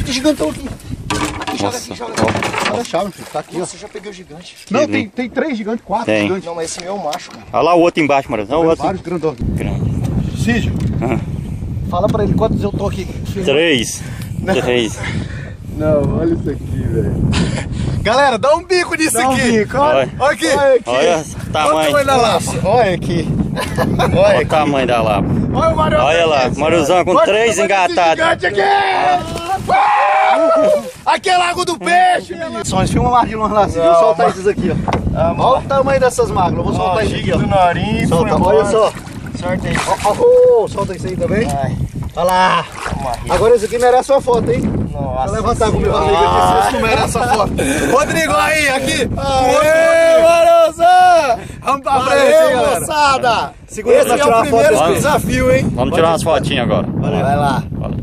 Olha que gigantão aqui. Joga Nossa, aqui, joga ó. aqui. Olha a chave, filho. Tá aqui, ó. Nossa, eu já peguei o gigante. Não, tem, tem três gigantes, quatro Tem. gigantes. Não, mas esse meu é o macho, cara. Olha lá o outro embaixo, Maranhão. Olha o outro. Vários grandões. Grande. Cídio, Fala pra ele quantos eu tô aqui. Três. Três. Não, olha isso aqui, velho. Galera, dá um bico nisso Dá um aqui. bico, olha. Olha aqui. Olha aqui. Olha o Olha o tamanho. tamanho da lapa. Olha aqui. Olha o tamanho da lapa. Olha o. Olha lá, Mariozão com Olha o três tamanho engatados. gigante aqui. Aqui é Lago do Peixe, menino. Só filma margem lá, Cídio. Não, Vou soltar mas- esses aqui, ó. Ah, Olha o tamanho dessas. Eu vou soltar isso aqui, ó. Solta, olha só. Sorte aí. Ó, ó, ó, solta isso aí também. Ai, Olha lá. Agora esse aqui merece uma foto, hein? Nossa. Vou levantar com o meu amigo aqui, se não merece essa foto. Rodrigo aí, aqui. Aê, Marozão. Vamos pra frente, moçada. Segura Esse pra é o primeiro desafio, hein? Vamos tirar umas fotinhas agora. Vai lá. Valeu.